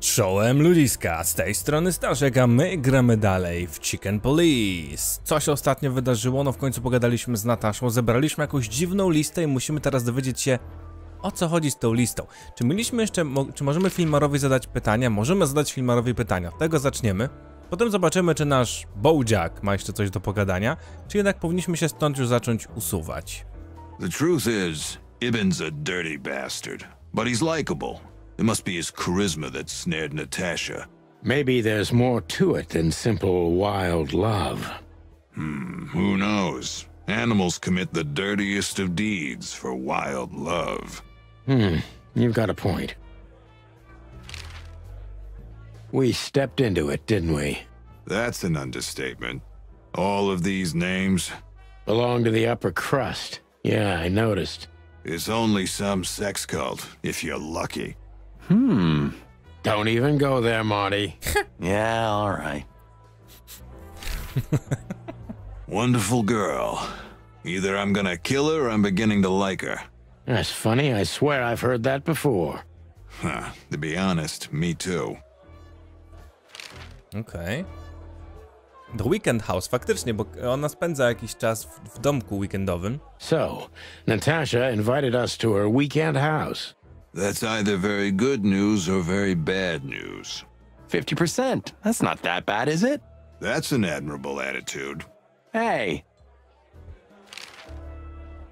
Czołem ludziska, z tej strony Staszek, a my gramy dalej w Chicken Police. Co się ostatnio wydarzyło? No w końcu pogadaliśmy z Nataszą, zebraliśmy jakąś dziwną listę i musimy teraz dowiedzieć się o co chodzi z tą listą. Czy mieliśmy jeszcze, mo czy możemy Filmarowi zadać pytania? Możemy zadać Filmarowi pytania, od tego zaczniemy. Potem zobaczymy, czy nasz Bojack ma jeszcze coś do pogadania, czy jednak powinniśmy się stąd już zacząć usuwać. The truth is, Ibn's a dirty bastard, but he's likable. It must be his charisma that snared Natasha. Maybe there's more to it than simple wild love. Hmm, who knows? Animals commit the dirtiest of deeds for wild love. Hmm, you've got a point. We stepped into it, didn't we? That's an understatement. All of these names, Belong to the upper crust. Yeah, I noticed. it's only some sex cult, if you're lucky. Hmm. Don't even go there, Marty. Yeah, all right. Wonderful girl. Either I'm gonna kill her or I'm beginning to like her. That's funny. I swear I've heard that before. Huh, to be honest, me too. Okay. The Weekend House, faktycznie, bo ona spędza jakiś czas w, w domku weekendowym. So, Natasha invited us to her weekend house. That's either very good news or very bad news. 50%. That's not that bad, is it? That's an admirable attitude. Hey,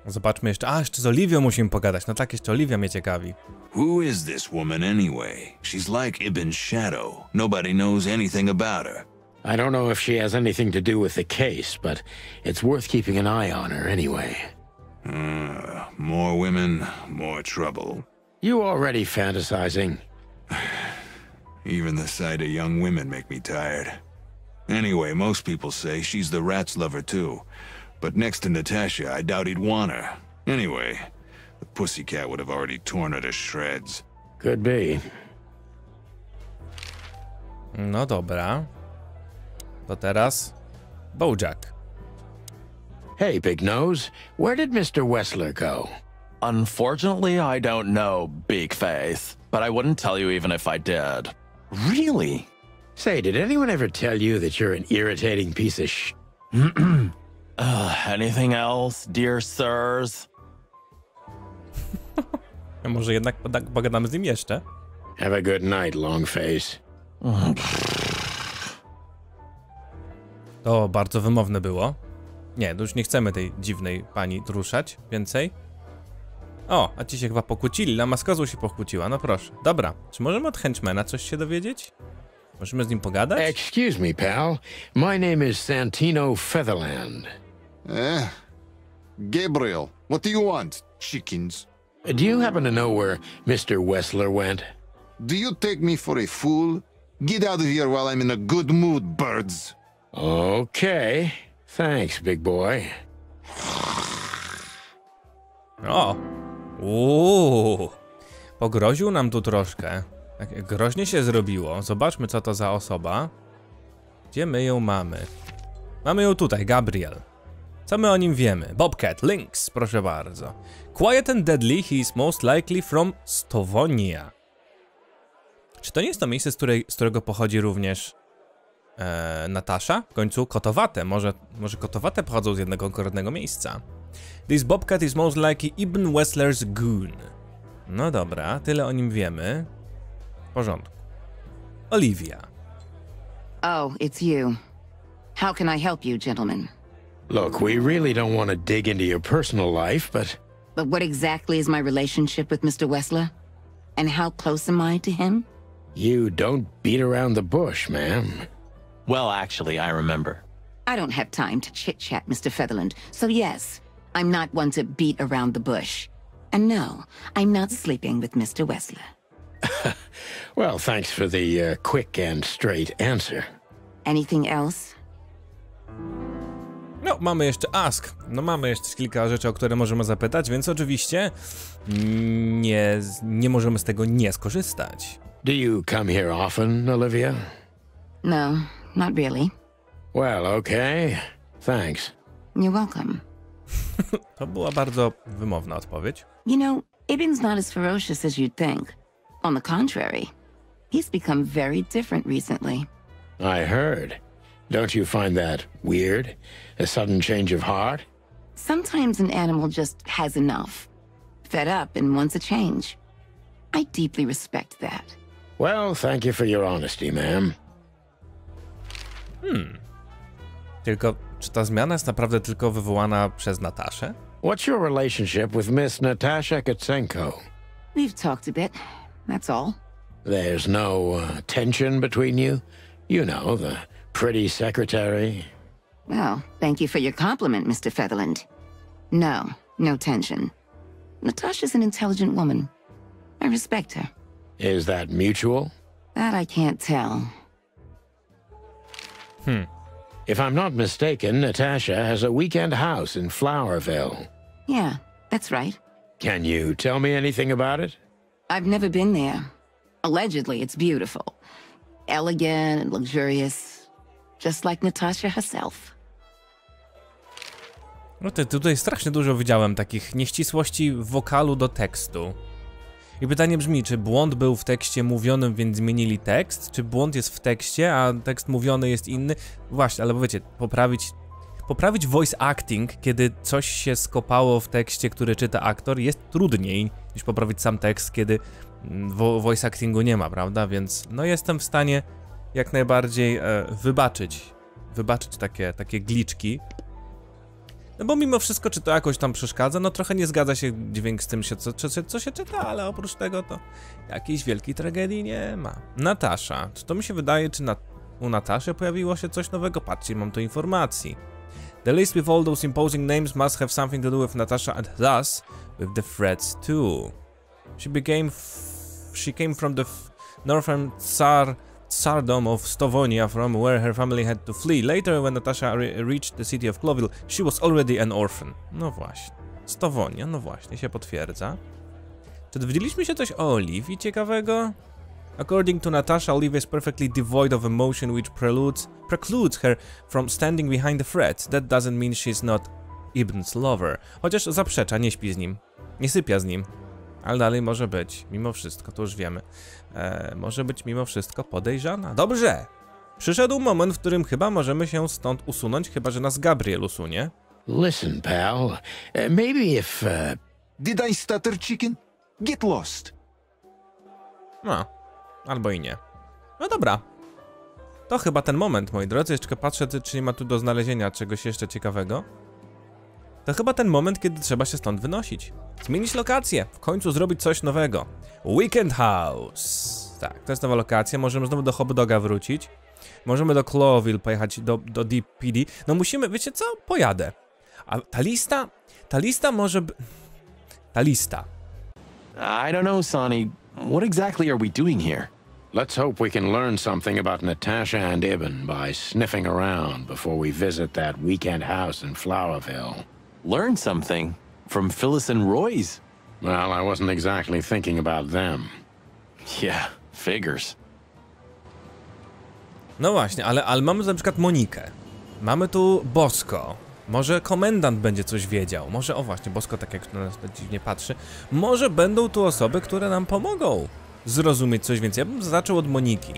Zobaczmy jeszcze. A, jeszcze z Oliwią musimy pogadać. No tak, jeszcze Oliwia mnie ciekawi. Who is this woman anyway? She's like Ibn's shadow. Nobody knows anything about her. I don't know if she has anything to do with the case, but it's worth keeping an eye on her anyway. Uh, more women, more trouble. You already fantasizing? Even the sight of young women make me tired. Anyway, most people say she's the rat's lover too. But next to Natasha, I doubt he'd want her. Anyway, the pussycat would have already torn her to shreds. Could be. No dobra. To teraz Bojack. Hey, Big Nose, where did Mr. Wessler go? Unfortunately, I don't know, Big Face. But I wouldn't tell you even if I did. Really? Say, did anyone ever tell you that you're an irritating piece of sh? Uh, anything else, dear sirs? A może jednak pogadamy z nim jeszcze? Have a good night, Longface. To bardzo wymowne było. Nie, to już nie chcemy tej dziwnej pani ruszać więcej. O, a ci się chyba pokłócili, lama z kozą się pokłóciła, no proszę. Dobra, czy możemy od henchmana coś się dowiedzieć? Możemy z nim pogadać? Excuse me, pal. My name is Santino Featherland. Eh? Gabriel, what do you want? Chickens. Do you happen to know where Mr. Wessler went? Do you take me for a fool? Get out of here while I'm in a good mood, birds. Okay. Thanks, big boy. O! Uuu! Pogroził nam tu troszkę. Tak groźnie się zrobiło. Zobaczmy, co to za osoba. Gdzie my ją mamy? Mamy ją tutaj, Gabriel. Co my o nim wiemy? Bobcat, Lynx, proszę bardzo. Quiet and deadly, he is most likely from Stowonia. Czy to nie jest to miejsce, z, której, z którego pochodzi również e, Natasza? W końcu kotowate. Może, może kotowate pochodzą z jednego konkretnego miejsca. This Bobcat is most likely Ibn Wessler's goon. No dobra, tyle o nim wiemy. W porządku. Olivia. Oh, it's you. How can I help you, gentlemen? Look, we really don't want to dig into your personal life, but But what exactly is my relationship with Mr. Wessler? And how close am I to him? you don't beat around the bush, ma'am. Well, actually, I remember. I don't have time to chit chat, Mr. Featherland. So, yes, I'm not one to beat around the bush. And no, I'm not sleeping with Mr. Wessler. Well, thanks for the uh, quick and straight answer. Anything else? No, mamy jeszcze Ask. No, mamy jeszcze kilka rzeczy, o które możemy zapytać, więc oczywiście nie, nie możemy z tego nie skorzystać. Do you come here often, Olivia? No, not really. Well, okay. Thanks. You're welcome. To była bardzo wymowna odpowiedź. You know, Ibn's not as ferocious as you'd think. On the contrary, He's become very different recently. I heard. Don't you find that weird? A sudden change of heart? Sometimes an animal just has enough. Fed up and wants a change. I deeply respect that. Well, thank you for your honesty, ma'am. Hmm. Tylko, czy ta zmiana jest naprawdę tylko wywołana przez Nataszę? What's your relationship with Miss Natasha Katsenko? We've talked a bit. That's all. There's no uh, tension between you? You know, the pretty secretary. Well, thank you for your compliment, Mr. Featherland. No, no tension. Natasha's an intelligent woman. I respect her. Is that mutual? That I can't tell. If I'm not mistaken, Natasha has a weekend house in Flowerville. Yeah, that's right. Can you tell me anything about it? I've never been there. Allegedly, it's beautiful. Elegant and luxurious. Just like Natasha herself. No ty, tutaj strasznie dużo widziałem takich nieścisłości wokalu do tekstu. I pytanie brzmi, czy błąd był w tekście mówionym, więc zmienili tekst? Czy błąd jest w tekście, a tekst mówiony jest inny? Właśnie, ale wiecie, poprawić, poprawić voice acting, kiedy coś się skopało w tekście, który czyta aktor, jest trudniej niż poprawić sam tekst, kiedy mm, vo voice actingu nie ma, prawda? Więc no jestem w stanie jak najbardziej e, wybaczyć, wybaczyć takie, takie gliczki. No bo mimo wszystko, czy to jakoś tam przeszkadza, no trochę nie zgadza się dźwięk z tym, się, co, co, co się czyta, ale oprócz tego to jakiejś wielkiej tragedii nie ma. Natasza. Czy to mi się wydaje, czy na, u Nataszy pojawiło się coś nowego? Patrzcie, mam tu informacji. The list with all those imposing names must have something to do with Natasha and thus with the threats too. She became... She came from the northern Tsar Tsardom of Stovonia, from where her family had to flee. Later, when Natasha re- reached the city of Cloville, she was already an orphan. No właśnie. Stowonia, no właśnie, się potwierdza. Czy dowiedzieliśmy się coś o Oliwii ciekawego? According to Natasha, Olivia is perfectly devoid of emotion which preludes, precludes her from standing behind the threats. That doesn't mean she's not Ibn's lover. Chociaż zaprzecza, nie śpi z nim. Nie sypia z nim. Ale dalej może być, mimo wszystko, to już wiemy. E, może być mimo wszystko podejrzana. Dobrze! Przyszedł moment, w którym chyba możemy się stąd usunąć, chyba że nas Gabriel usunie. Listen, pal. Uh, maybe if uh, Did I stutter, chicken? Get lost. No, albo i nie. No dobra. To chyba ten moment, moi drodzy. Jeszcze patrzę, czy nie ma tu do znalezienia czegoś jeszcze ciekawego. To chyba ten moment, kiedy trzeba się stąd wynosić. Zmienić lokację, w końcu zrobić coś nowego. Weekend House. Tak, to jest nowa lokacja. Możemy znowu do Hobdoga wrócić. Możemy do Cloville pojechać, do, do DPD. No musimy, wiecie co? Pojadę. A ta lista, ta lista może... b- Ta lista. I don't know, Sonny. What exactly are we doing here? let's hope we can learn something about Natasha and Ibn by sniffing around before we visit that weekend house in Flowerville. Learn something from Phyllis and Roy's. Well, I wasn't exactly thinking about them. Yeah, figures. No właśnie, ale, ale mamy na przykład Monikę. Mamy tu Bosko. Może komendant będzie coś wiedział. Może, o właśnie, Bosko tak jak na nas dziwnie patrzy. Może będą tu osoby, które nam pomogą zrozumieć coś więcej. Ja bym zaczął od Moniki.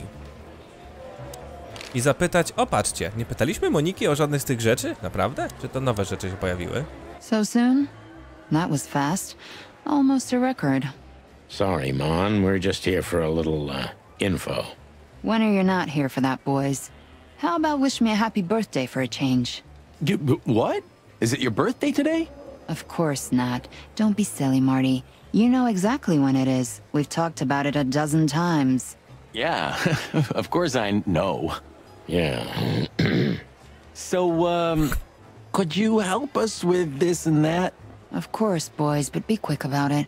I zapytać, o patrzcie, nie pytaliśmy Moniki o żadnych z tych rzeczy? Naprawdę? Czy to nowe rzeczy się pojawiły? So soon? That was fast. Almost a record. Sorry, Mon. We're just here for a little uh, info. When are you not here for that, boys? How about wish me a happy birthday for a change? You, what? Is it your birthday today? Of course not. Don't be silly, Marty. You know exactly when it is. We've talked about it a dozen times. Yeah, of course I know. Yeah. So, um, could you help us with this and that? Of course, boys, but be quick about it.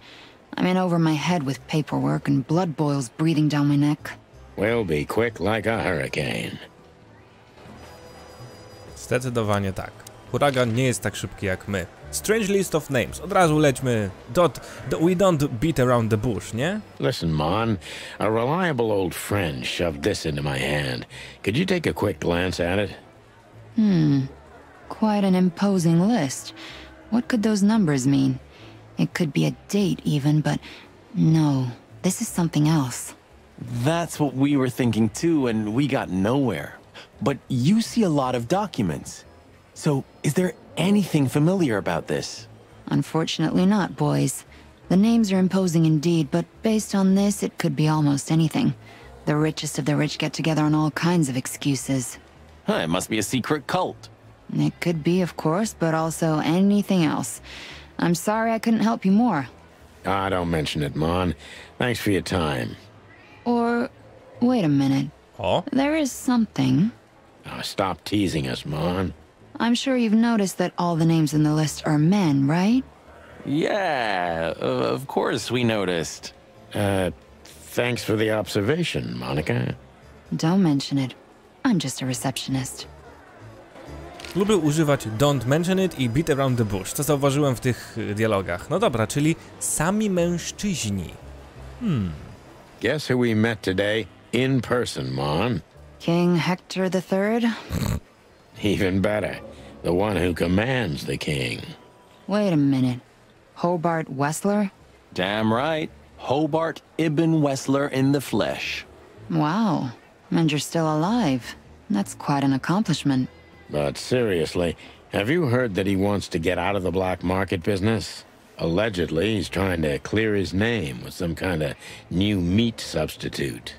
I'm in over my head with paperwork and blood boils breathing down my neck. We'll be quick like a hurricane. Zdecydowanie tak. Huragan nie jest tak szybki jak my. Strange list of names. Od razu lećmy. Dot, do, we don't beat around the bush, nie? Listen, Mon. A reliable old friend shoved this into my hand. Could you take a quick glance at it? Hmm. Quite an imposing list. What could those numbers mean? It could be a date, even, but no, this is something else. That's what we were thinking too, and we got nowhere. But you see a lot of documents. So, is there anything familiar about this? Unfortunately not, boys. The names are imposing indeed, but based on this, it could be almost anything. The richest of the rich get together on all kinds of excuses. Huh, it must be a secret cult. It could be, of course, but also anything else. I'm sorry I couldn't help you more. Ah, don't mention it, Mon. Thanks for your time. Or, wait a minute. O, There is something. Ah, stop teasing us, Mon. I'm sure you've noticed that all the names in the list are men, right? Yeah, of course we noticed. Uh, thanks for the observation, Monica. Don't mention it. I'm just a receptionist. Lubię używać don't mention it i beat around the bush, co zauważyłem w tych y, dialogach. No dobra, czyli sami mężczyźni. Hmm. Guess who we met today in person, Mon? King Hector III? Even better, the one who commands the king. Wait a minute. Hobart Wessler? Damn right. Hobart Ibn Wessler in the flesh. Wow. And you're still alive. That's quite an accomplishment. But seriously, have you heard that he wants to get out of the black market business? Allegedly, he's trying to clear his name with some kind of new meat substitute.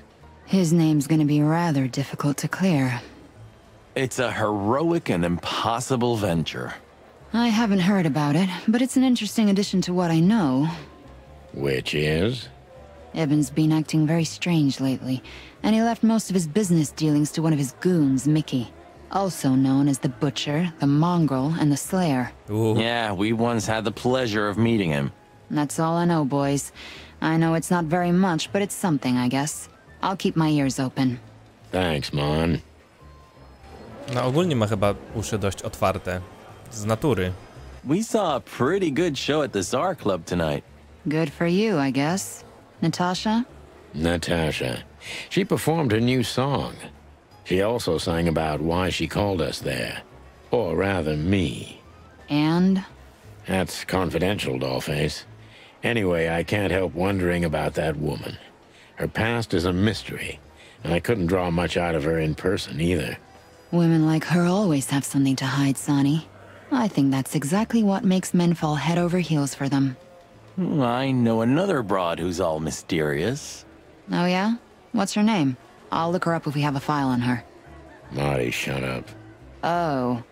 His name's gonna be rather difficult to clear. It's a heroic and impossible venture. I haven't heard about it, but it's an interesting addition to what I know. Which is? Ibn's been acting very strange lately, and he left most of his business dealings to one of his goons, Mickey. Also known as the Butcher, the Mongrel, and the Slayer. Uuu, Yeah, we once had the pleasure of meeting him. That's all I know, boys. I know it's not very much, but it's something, I guess. I'll keep my ears open. Thanks, Mon. no ogólnie ma chyba uszy dość otwarte. Z natury. We saw a pretty good show at the Czar Club tonight. Good for you, I guess. Natasha? Natasha. She performed her new song. She also sang about why she called us there. Or rather, me. And? That's confidential, Dollface. Anyway, I can't help wondering about that woman. Her past is a mystery, and I couldn't draw much out of her in person either. Women like her always have something to hide, Sonny. I think that's exactly what makes men fall head over heels for them. I know another broad who's all mysterious. Oh, yeah? What's her name? I'll look her up if we have a file on her. Marty, shut up. Oh,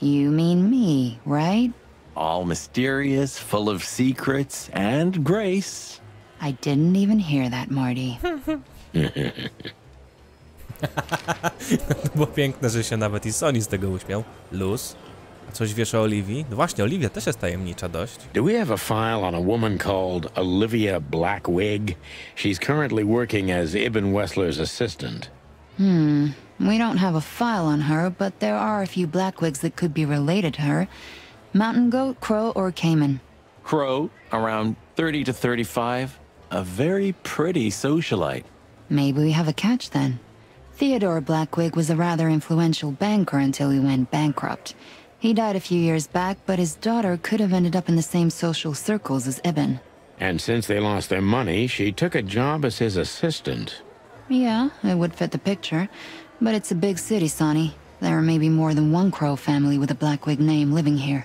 you mean me, right? All mysterious, full of secrets, and grace. I didn't even hear that, Marty. To było piękne, że się nawet i Sony z tego uśmiał. Luz. A coś wiesz o Oliwii? No właśnie, Oliwia też jest tajemnicza dość. Do we have a file on a woman called Olivia Blackwig? She's currently working as Ibn Wessler's assistant. Hmm. We don't have a file on her, but there are a few Blackwigs that could be related to her. Mountain goat, crow, or cayman. Crow, around 30 to 35. A very pretty socialite. Maybe we have a catch then. Theodore Blackwig was a rather influential banker until he went bankrupt. He died a few years back, but his daughter could have ended up in the same social circles as Ibn. And since they lost their money, she took a job as his assistant. Yeah, it would fit the picture. But it's a big city, Sonny. There may be more than one Crow family with a Blackwig name living here.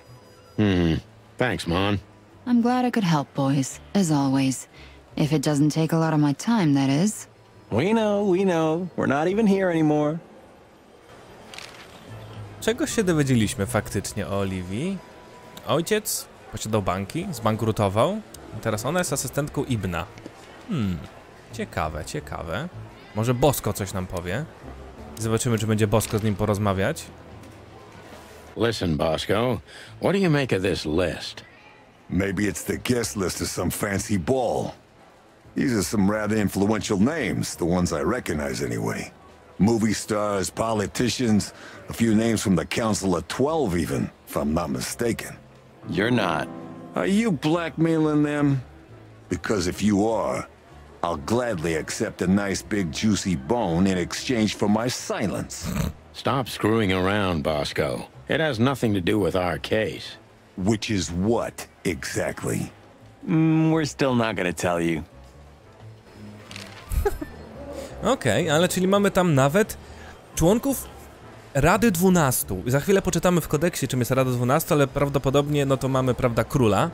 Hmm. Thanks, Mon. I'm glad I could help, boys, as always. If it doesn't take a lot of my time, that is. We know, we know. We're not even here anymore. Czego się dowiedzieliśmy faktycznie o Oliwii? Ojciec posiadał banki, zbankrutował. Teraz ona jest asystentką Ibna. Hmm, ciekawe, ciekawe. Może Bosko coś nam powie. Zobaczymy, czy będzie Bosko z nim porozmawiać. Listen, Bosco, what do you make of this list? Maybe it's the guest list of some fancy ball. These are some rather influential names, the ones I recognize anyway. Movie stars, politicians, a few names from the Council of Twelve even, if I'm not mistaken. You're not. Are you blackmailing them? Because if you are, I'll gladly accept a nice big juicy bone in exchange for my silence. Stop screwing around, Bosco. It has nothing to do with our case. Which is what, exactly? Mm, we're still not gonna tell you. Okej, ale czyli mamy tam nawet członków Rady 12. Za chwilę poczytamy w kodeksie, czym jest Rada 12, ale prawdopodobnie no to mamy, prawda, króla.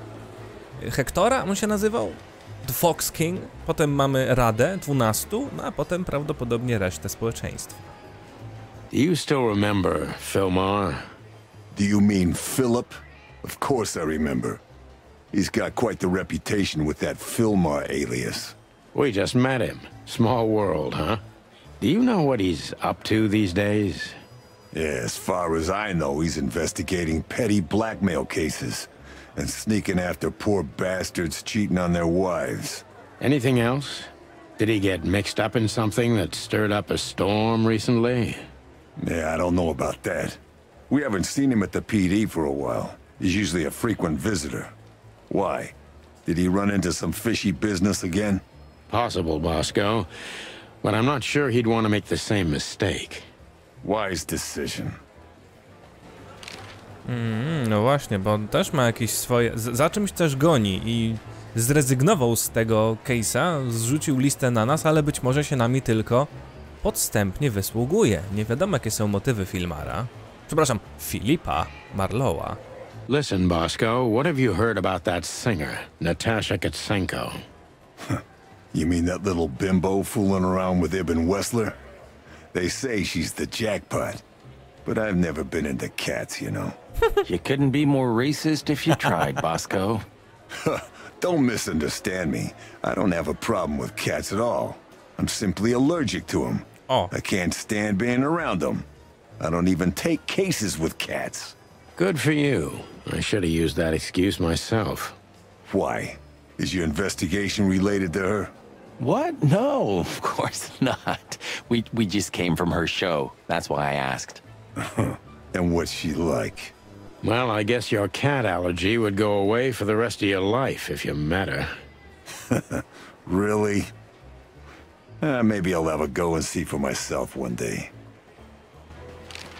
Hektora on się nazywał? The Fox King. Potem mamy Radę 12, no a potem prawdopodobnie resztę społeczeństwa. Do you still remember Philmar? Do you mean Philip? Of course I remember. He's got quite the reputation with that Filmar alias. We just met him. Small world, huh? Do you know what he's up to these days? Yeah, as far as I know, he's investigating petty blackmail cases and sneaking after poor bastards cheating on their wives. Anything else? Did he get mixed up in something that stirred up a storm recently? Yeah, I don't know about that. We haven't seen him at the PD for a while. He's usually a frequent visitor. Why? Did he run into some fishy business again? Possible, Bosco. But I'm not sure he'd want to make the same mistake. Wise decision. Mm, no właśnie, bo on też ma jakieś swoje... z- Za czymś też goni i zrezygnował z tego case'a, zrzucił listę na nas, ale być może się nami tylko podstępnie wysługuje. Nie wiadomo, jakie są motywy Filmara. Przepraszam, Filipa Marlowa. Listen, Bosco, what have you heard about that singer, Natasha Katsenko? You mean that little bimbo fooling around with Ibn Wessler? They say she's the jackpot. But I've never been into cats, you know. You couldn't be more racist if you tried, Bosco. Don't misunderstand me. I don't have a problem with cats at all. I'm simply allergic to them. Oh. I can't stand being around them. I don't even take cases with cats. Good for you. I should have used that excuse myself. Why? Is your investigation related to her? What? No, of course not. We we just came from her show. That's why I asked. And what's she like? Well, I guess your cat allergy would go away for the rest of your life if you met her. Really? Uh, maybe I'll have a go and see for myself one day.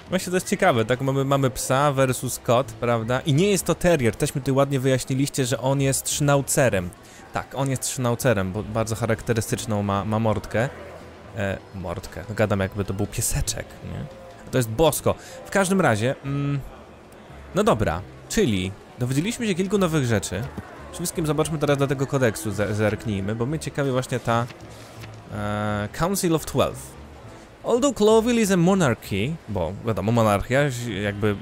Właśnie to jest ciekawe, tak? Mamy, mamy psa versus kot, prawda? I nie jest to terrier, też mi tutaj ładnie wyjaśniliście, że on jest sznaucerem. Tak, on jest sznaucerem, bo bardzo charakterystyczną ma, ma mordkę. E, mordkę, no gadam jakby to był pieseczek, nie? To jest bosko. W każdym razie, mm, no dobra, czyli dowiedzieliśmy się kilku nowych rzeczy. Przede wszystkim zobaczmy teraz do tego kodeksu, ze- zerknijmy, bo mnie ciekawi właśnie ta e, Council of Twelve. Although Cloville is a monarchy, bo wiadomo, monarchia jakby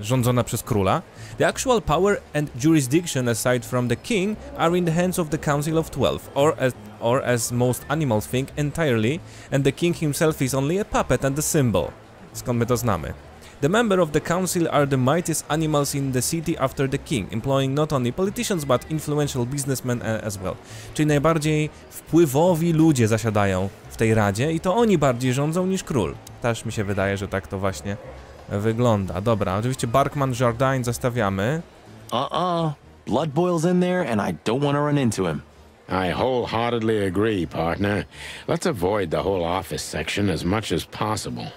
rządzona przez króla, the actual power and jurisdiction aside from the king are in the hands of the Council of Twelve, or as, or as most animals think, entirely, and the king himself is only a puppet and a symbol. Skąd my to znamy? The member of the council are the mightiest animals in the city after the king, employing not only politicians but influential businessmen a- as well. Czyli najbardziej wpływowi ludzie zasiadają w tej radzie i to oni bardziej rządzą niż król. Też mi się wydaje, że tak to właśnie wygląda. Dobra, oczywiście Barkman Jardine zostawiamy. Uh-uh. Blood boils in there, and I don't want to run into him. I wholeheartedly agree, partner. Let's avoid the whole office section as much as possible.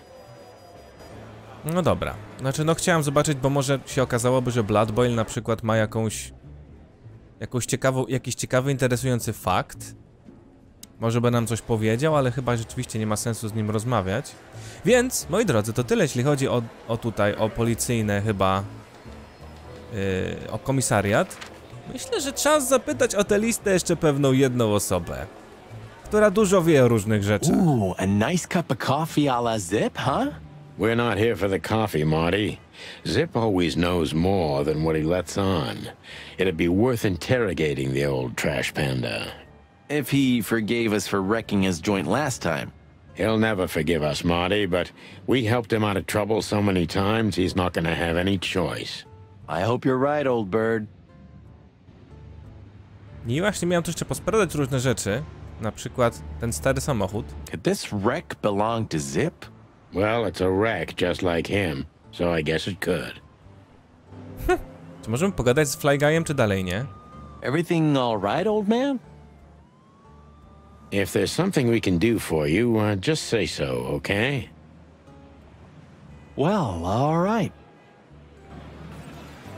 No dobra. Znaczy, no chciałem zobaczyć, bo może się okazałoby, że Blood Boil na przykład ma jakąś... Jakąś ciekawą, jakiś ciekawy, interesujący fakt. Może by nam coś powiedział, ale chyba rzeczywiście nie ma sensu z nim rozmawiać. Więc, moi drodzy, to tyle, jeśli chodzi o, o tutaj, o policyjne chyba... Yy, o komisariat. Myślę, że czas zapytać o tę listę jeszcze pewną jedną osobę. Która dużo wie o różnych rzeczach. Ooh, a nice cup of coffee a la Zip, huh? We're not here for the coffee, Marty. Zip always knows more than what he lets on. It'd be worth interrogating the old trash panda. If he forgave us for wrecking his joint last time. He'll never forgive us, Marty, but we helped him out of trouble so many times he's not gonna have any choice. I hope you're right, old bird. I właśnie miałem tu jeszcze posprawdzać różne rzeczy. Na przykład ten stary samochód. Could this wreck belong to Zip? Well, it's a wreck just like him, so I guess it could. Hm. Czy możemy pogadać z Fly Guyem, czy dalej nie? Everything all right, old man? If there's something we can do for you, uh, just say so, okay? Well, all right.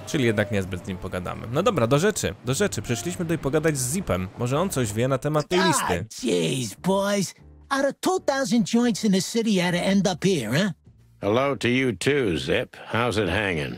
Czyli jednak niezbyt z nim pogadamy. No dobra, do rzeczy, do rzeczy. Przyszliśmy tutaj pogadać z Zipem. Może on coś wie na temat tej listy. Ah, jeez, boys. Out of 2,000 joints in the city, had to end up here, huh? Hello to you too, Zip. How's it hanging?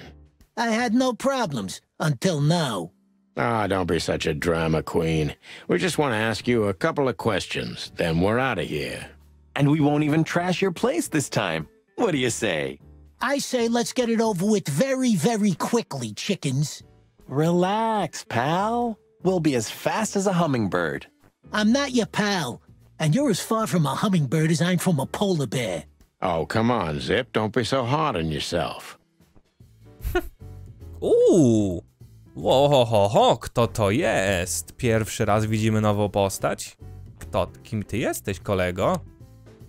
I had no problems until now. Ah, don't be such a drama queen. We just want to ask you a couple of questions, then we're out of here. And we won't even trash your place this time. What do you say? I say let's get it over with very, very quickly, chickens. Relax, pal. We'll be as fast as a hummingbird. I'm not your pal, and you're as far from a hummingbird as I'm from a polar bear. Oh, come on, Zip. Don't be so hard on yourself. Uuu! Łohohoho, kto to jest? Pierwszy raz widzimy nową postać. Kto? Kim ty jesteś, kolego?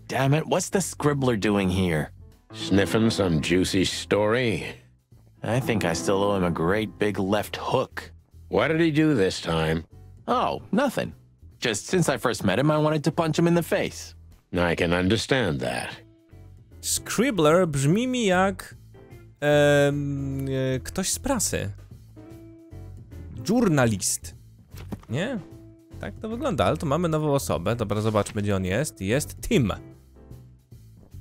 Damn it, what's the scribbler doing here? Sniffing some juicy story? I think I still owe him a great big left hook. What did he do this time? Oh, nothing. Just since I first met him, I wanted to punch him in the face. I can understand that. Scribbler brzmi mi jak... e, ktoś z prasy. Journalist. Nie? Tak to wygląda, ale tu mamy nową osobę. Dobra, zobaczmy gdzie on jest. Jest Tim.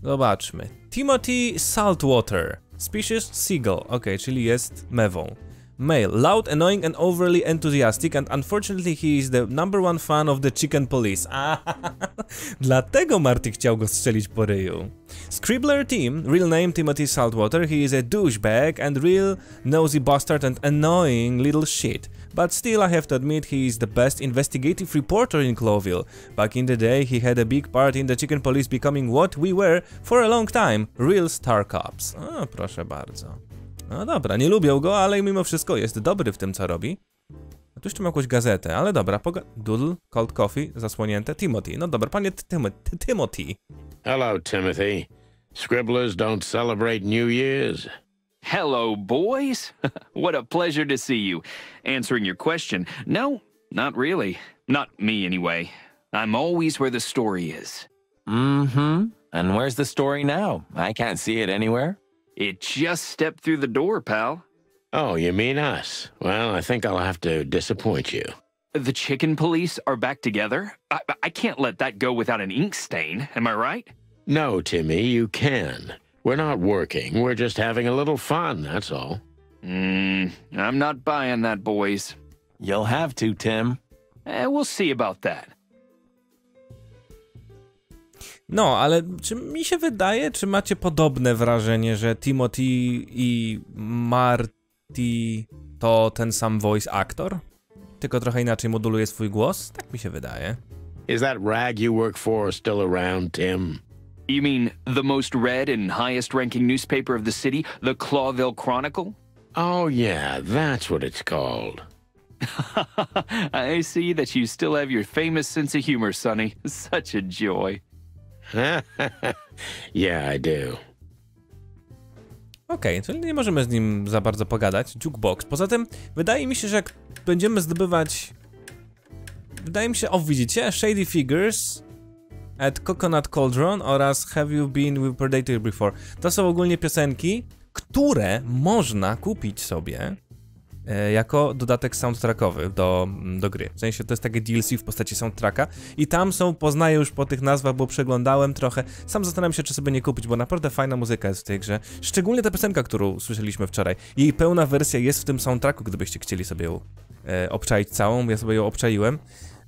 Zobaczmy. Timothy Saltwater. Species Seagull. Ok, czyli jest mewą. Male. Loud, annoying and overly enthusiastic and unfortunately he is the number one fan of the chicken police. Ah, dlatego Marty chciał go strzelić po ryju. Scribbler Team, real name Timothy Saltwater, he is a douchebag and real nosy bastard and annoying little shit. But still I have to admit he is the best investigative reporter in Cloville. Back in the day he had a big part in the chicken police becoming what we were for a long time, real star cops. O, proszę bardzo. No dobra, nie lubią go, ale mimo wszystko jest dobry w tym co robi. A tu jeszcze ma jakąś gazetę, ale dobra, poga... Doodle, Cold Coffee, zasłonięte, Timothy. No dobra, panie Tim Timothy. Hello, Timothy. Scribblers don't celebrate New Year's. Hello, boys. what a pleasure to see you. Answering your question, no, not really. Not me, anyway. I'm always where the story is. Mm-hmm. And where's the story now? I can't see it anywhere. It just stepped through the door, pal. Oh, you mean us? Well, I think I'll have to disappoint you. The chicken police are back together? I, I can't let that go without an ink stain, am I right? No, Timmy, you can. We're not working. We're just having a little fun, that's all. Mmm, I'm not buying that, boys. You'll have to, Tim. Eh, we'll see about that. No, ale czy mi się wydaje, czy macie podobne wrażenie, że Timothy i Marty to ten sam voice actor? Tylko trochę inaczej moduluje swój głos? Tak mi się wydaje. Is that rag you work for still around, Tim? You mean the most read and highest ranking newspaper of the city, the Clawville Chronicle? Oh, yeah, that's what it's called. I see that you still have your famous sense of humor, Sonny. Such a joy. yeah, I do. Okej, czyli nie możemy z nim za bardzo pogadać. Jukebox. Poza tym, wydaje mi się, że jak będziemy zdobywać... Wydaje mi się, o widzicie, Shady Figures at Coconut Cauldron oraz Have You Been with Predator Before. To są ogólnie piosenki, które można kupić sobie jako dodatek soundtrackowy do, do gry. W sensie to jest takie DLC w postaci soundtracka i tam są, poznaję już po tych nazwach, bo przeglądałem trochę. Sam zastanawiam się, czy sobie nie kupić, bo naprawdę fajna muzyka jest w tej grze. Szczególnie ta piosenka, którą słyszeliśmy wczoraj. Jej pełna wersja jest w tym soundtracku, gdybyście chcieli sobie ją e, obczaić całą. Ja sobie ją obczaiłem.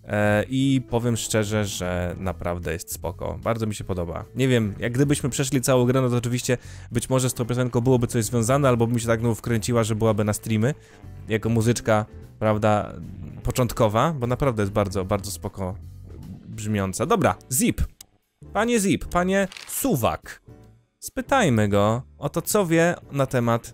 E, I powiem szczerze, że naprawdę jest spoko. Bardzo mi się podoba. Nie wiem, jak gdybyśmy przeszli całą grę, no to oczywiście być może z tą piosenką byłoby coś związane, albo by mi się tak no, wkręciła, że byłaby na streamy. Jako muzyczka, prawda, początkowa, bo naprawdę jest bardzo, bardzo spoko brzmiąca. Dobra, Zip. Panie Zip, panie Suwak. Spytajmy go o to, co wie na temat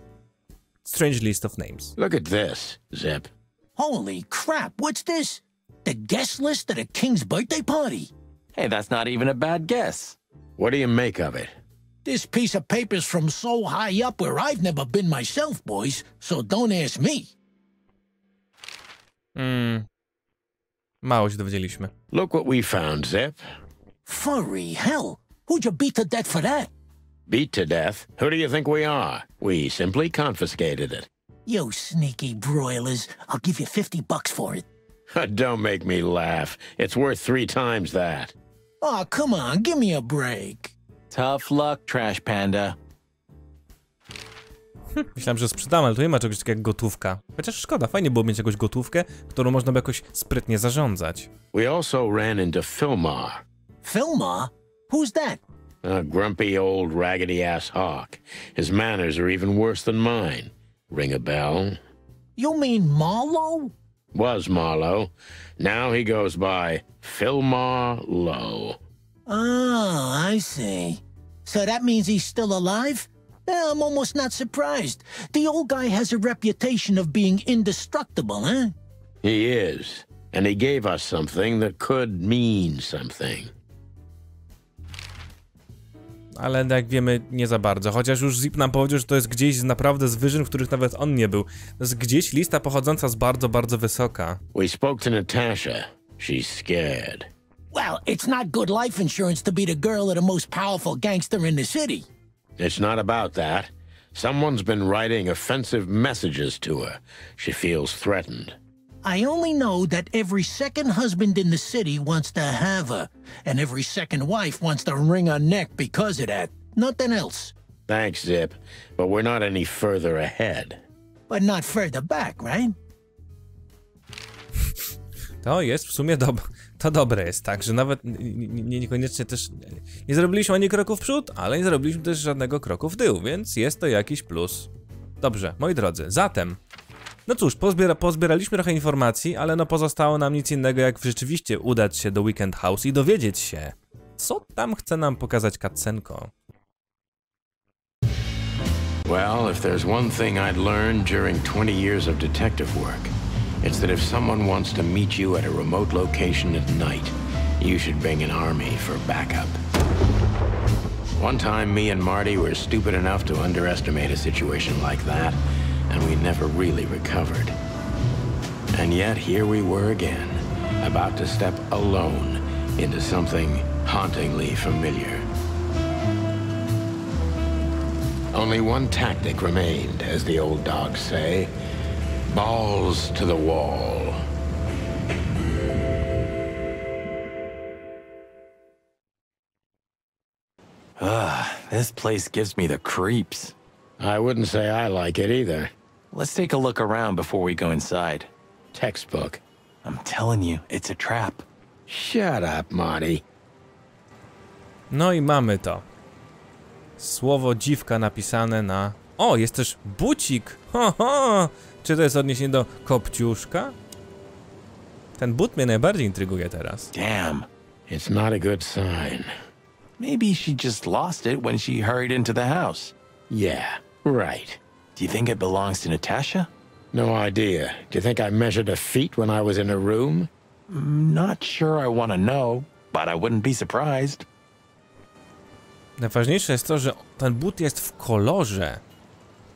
Strange List of Names. Look at this, Zip. Holy crap, what's this? The guest list at a king's birthday party? Hey, that's not even a bad guess. What do you make of it? This piece of paper's from so high up where I've never been myself, boys, so don't ask me. Hmm. Mało się dowiedzieliśmy. Look what we found, Zip. Furry hell, who'd you beat to death for that? Beat to death. Who do you think we are? We simply confiscated it. You sneaky broilers, I'll give you 50 bucks for it. Don't make me laugh. It's worth three times that. Oh, come on, give me a break. Tough luck, Trash Panda. Myślałem, że sprzedam, ale tu nie ma czegoś takiego jak gotówka. Chociaż szkoda, fajnie było mieć jakąś gotówkę, którą można by jakoś sprytnie zarządzać. We also ran into Filmar, Filma? Who's that? a grumpy old raggedy ass hawk. His manners are even worse than mine. Ring a bell? You mean Marlowe? Was Marlowe. Now he goes by Filmar Lowe. Oh, I see. So that means he's still alive? I'm almost not surprised. The old guy has a reputation of being indestructible, huh? He is. And he gave us something that could mean something. Ale jak wiemy, nie za bardzo. Chociaż już Zip nam powiedział, że to jest gdzieś naprawdę z wyżyn, w których nawet on nie był. To jest gdzieś lista pochodząca z bardzo, bardzo wysoka. We spoke to Natasha. She's scared. Well, it's not good life insurance to be the girl of the most powerful gangster in the city. It's not about that. Someone's been writing offensive messages to her. She feels threatened. I only know that every second husband in the city wants to have her, and every second wife wants to wring her neck because of that. Nothing else. Thanks, Zip, but we're not any further ahead. But not further back, right? To jest w sumie dob to dobre jest, tak, że nawet nie, niekoniecznie też nie zrobiliśmy ani kroku w przód, ale nie zrobiliśmy też żadnego kroku w tył, więc jest to jakiś plus. Dobrze, moi drodzy, zatem no cóż, pozbiera, pozbieraliśmy trochę informacji, ale no pozostało nam nic innego jak rzeczywiście udać się do Weekend House i dowiedzieć się, co tam chce nam pokazać Katsenko. Well, if there's one thing I'd learned during 20 years of detective work, it's that if someone wants to meet you at a remote location at night, you should bring an army for backup. One time, me and Marty were stupid enough to underestimate a situation like that, and we never really recovered. And yet, here we were again, about to step alone into something hauntingly familiar. Only one tactic remained, as the old dogs say. Balls to the wall. Ah, this place gives me the creeps. I wouldn't say I like it either. Let's take a look around before we go inside. Textbook. I'm telling you, it's a trap. Shut up, Marty. No i mamy to. Słowo dziwka napisane na... O, jest też bucik! Ho, ho! Czy to jest odniesienie do kopciuszka? Ten but mnie najbardziej intryguje teraz. Damn. It's not a good sign. Maybe she just lost it when she hurried into the house. Yeah, right. Do you think it belongs to Natasha? No idea. Do you think I measured her feet when I was in her room? Mm, not sure I want to know, but I wouldn't be surprised. Najważniejsze jest to, że ten but jest w kolorze.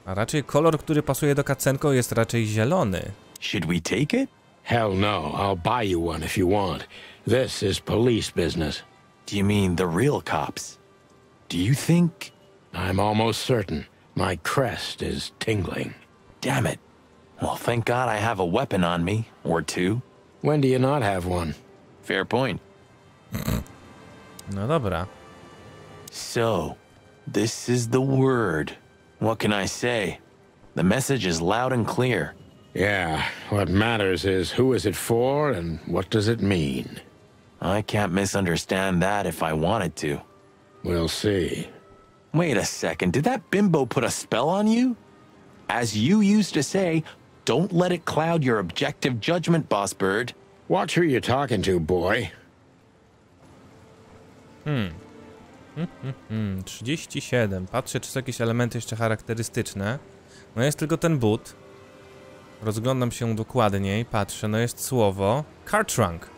A raczej kolor, który pasuje do Katsenko jest raczej zielony. Should we take it? Hell no. I'll buy you one if you want. This is police business. Do you mean the real cops? Do you think... I'm almost certain. My crest is tingling. Damn it. Well, thank God I have a weapon on me, or two. When do you not have one? Fair point. No dobra. Uh, so, this is the word. What can I say? The message is loud and clear. Yeah, what matters is who is it for and what does it mean? I can't misunderstand that if I wanted to. We'll see. Wait a second, did that bimbo put a spell on you? As you used to say, don't let it cloud your objective judgment, Boss Bird. Watch who you're talking to, boy. Hmm, 37. Patrzę, czy są jakieś elementy jeszcze charakterystyczne. No jest tylko ten but. Rozglądam się dokładniej, patrzę, no jest słowo car trunk.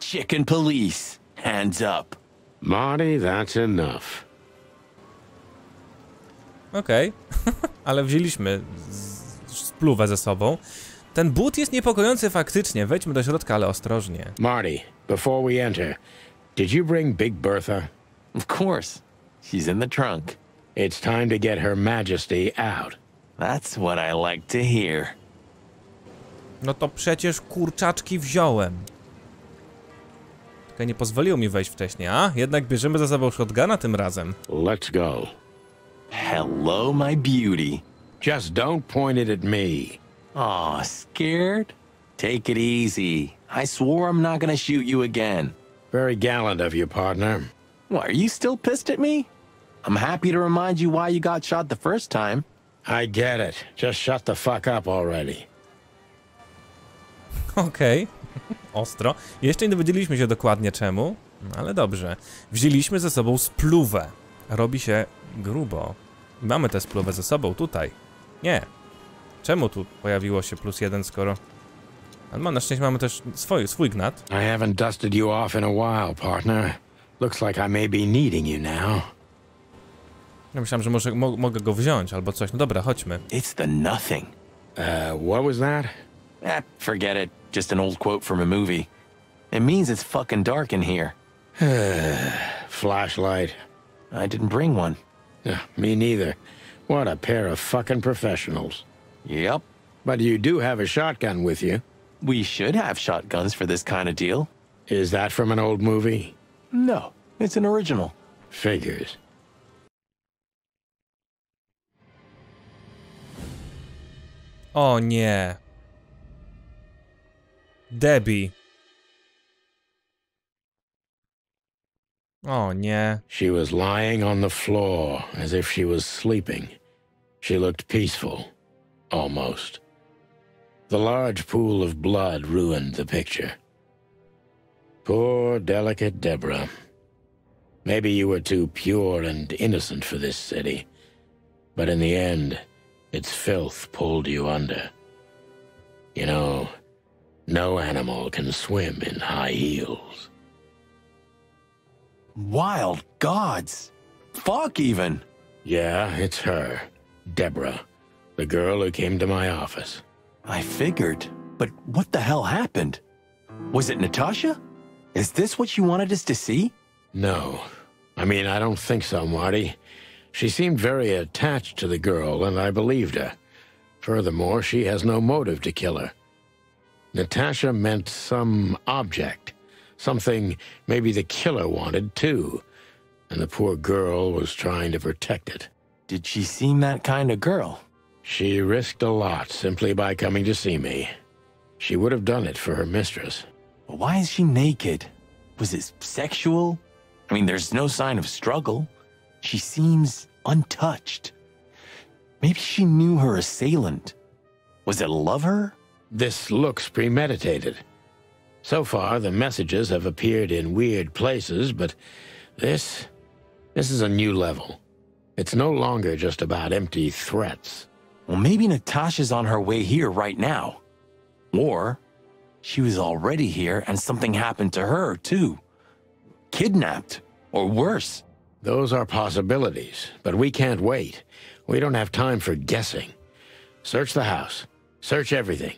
Chicken police, hands up. Marty, that's enough. Okej, ale wzięliśmy z- spluwę ze sobą. Ten but jest niepokojący faktycznie, wejdźmy do środka, ale ostrożnie. Marty, before we enter, did you bring Big Bertha? Of course. She's in the trunk. It's time to get Her Majesty out. That's what I like to hear. No to przecież kurczaczki wziąłem. Tylko nie pozwoliło mi wejść wcześniej, a? Jednak bierzemy za sobą shotguna tym razem. Let's go. Hello, my beauty. Just don't point it at me. Aw, scared? Take it easy. I swore I'm not gonna shoot you again. Very gallant of you, partner. What, are you still pissed at me? I'm happy to remind you why you got shot the first time. I get it. Just shut the fuck up already. Okej, ostro. Jeszcze nie dowiedzieliśmy się dokładnie czemu, ale dobrze. Wzięliśmy ze sobą spluwę. Robi się grubo. Mamy tę spluwę ze sobą tutaj. Nie. Czemu tu pojawiło się plus jeden, skoro... Ale mam, na szczęście mamy też swój, swój gnat. I haven't dusted you off in a while, partner. Looks like I may be needing you now. Ja myślałem, że może mo mogę go wziąć albo coś. No dobra, chodźmy. It's the nothing. Uh, what was that? Eh, forget it. Just an old quote from a movie. It means it's fucking dark in here. Flashlight. I didn't bring one. Uh, me neither. What a pair of fucking professionals. Yep. But you do have a shotgun with you. We should have shotguns for this kind of deal. Is that from an old movie? No, it's an original. Figures. O nie. Debbie. O yeah. She was lying on the floor as if she was sleeping. She looked peaceful. Almost. The large pool of blood ruined the picture. Poor, delicate Deborah. Maybe you were too pure and innocent for this city. But in the end, its filth pulled you under. You know, no animal can swim in high heels. Wild gods. Fuck, even. Yeah, it's her. Deborah. The girl who came to my office. I figured. But what the hell happened? Was it Natasha? Is this what you wanted us to see? No. I mean, I don't think so, Marty. She seemed very attached to the girl, and I believed her. Furthermore, she has no motive to kill her. Natasha meant some object. Something maybe the killer wanted, too. And the poor girl was trying to protect it. Did she seem that kind of girl? She risked a lot simply by coming to see me. She would have done it for her mistress. Why is she naked? Was it sexual? I mean, there's no sign of struggle. She seems untouched. Maybe she knew her assailant. Was it a lover? This looks premeditated. So far, the messages have appeared in weird places, but this. this is a new level. It's no longer just about empty threats. Well, maybe Natasha's on her way here right now. Or she was already here and something happened to her, too. Kidnapped, or worse. Those are possibilities, but we can't wait. We don't have time for guessing. Search the house. Search everything.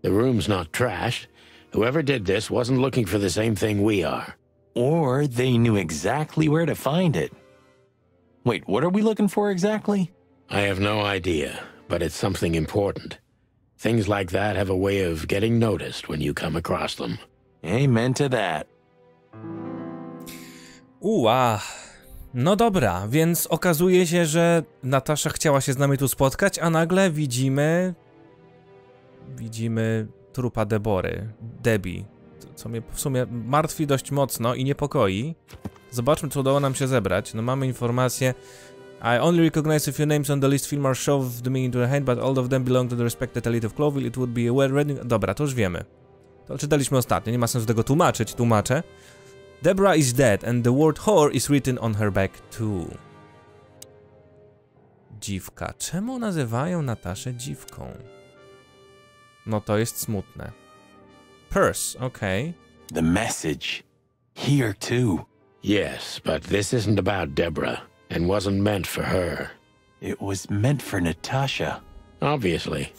The room's not trashed. Whoever did this wasn't looking for the same thing we are. Or they knew exactly where to find it. Wait, what are we looking for exactly? I have no idea, but it's something important. Things like that have a way of getting noticed when you come across them. Amen to that. Uła. No dobra, więc okazuje się, że Natasza chciała się z nami tu spotkać, a nagle widzimy... Widzimy trupa Debory, Debbie, co mnie w sumie martwi dość mocno i niepokoi. Zobaczmy, co udało nam się zebrać. No mamy informację... I only recognize a few names on the list Filmar shoved me into the hand, but all of them belong to the respected elite of Cloville. It would be a well reading... Dobra, to już wiemy. To czytaliśmy ostatnio, nie ma sensu tego tłumaczyć, tłumaczę. Deborah is dead and the word whore is written on her back too. Dziwka. Czemu nazywają Nataszę dziwką? No to jest smutne. Purse, okay. The message. Here, too. Yes, but this isn't about Deborah, and wasn't meant for her. It was meant for Natasha. Obviously.